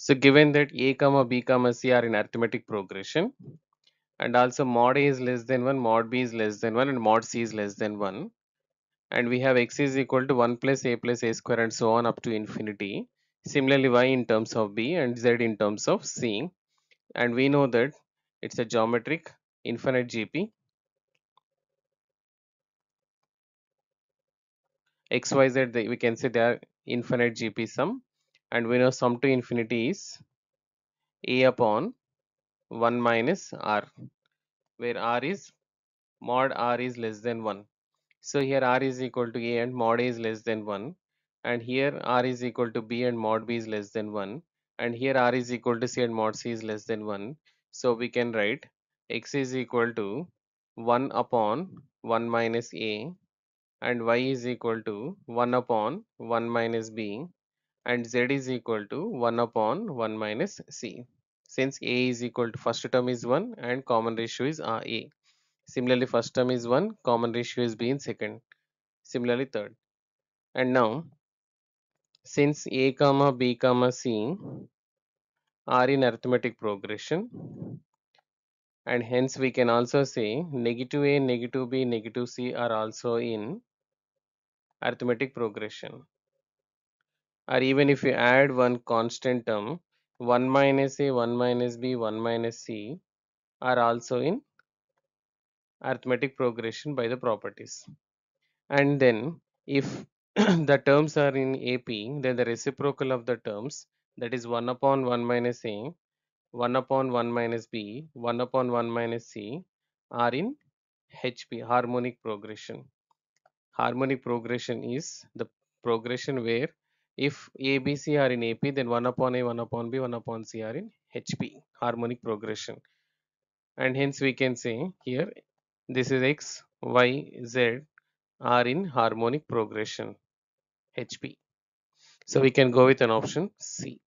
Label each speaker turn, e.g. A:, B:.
A: So given that a comma b comma c are in arithmetic progression and also mod a is less than 1, mod b is less than 1 and mod c is less than 1 and we have x is equal to 1 plus a plus a square and so on up to infinity. Similarly y in terms of b and z in terms of c and we know that it's a geometric infinite GP x y z we can say they are infinite GP sum and we know sum to infinity is a upon 1 minus r where r is mod r is less than 1 so here r is equal to a and mod a is less than 1 and here r is equal to b and mod b is less than 1 and here r is equal to c and mod c is less than 1 so we can write x is equal to 1 upon 1 minus a. And y is equal to 1 upon 1 minus b and z is equal to 1 upon 1 minus c. Since a is equal to first term is 1 and common ratio is uh, a. Similarly, first term is 1, common ratio is b in second. Similarly, third. And now, since a comma b comma c are in arithmetic progression, and hence we can also say negative a, negative b, negative c are also in arithmetic progression. Or even if you add one constant term 1 minus a 1 minus b 1 minus c are also in arithmetic progression by the properties. And then if the terms are in ap then the reciprocal of the terms that is 1 upon 1 minus a 1 upon 1 minus b 1 upon 1 minus c are in hp harmonic progression. Harmonic progression is the progression where if A, B, C are in AP, then 1 upon A, 1 upon B, 1 upon C are in HP, harmonic progression. And hence we can say here, this is X, Y, Z are in harmonic progression, HP. So we can go with an option C.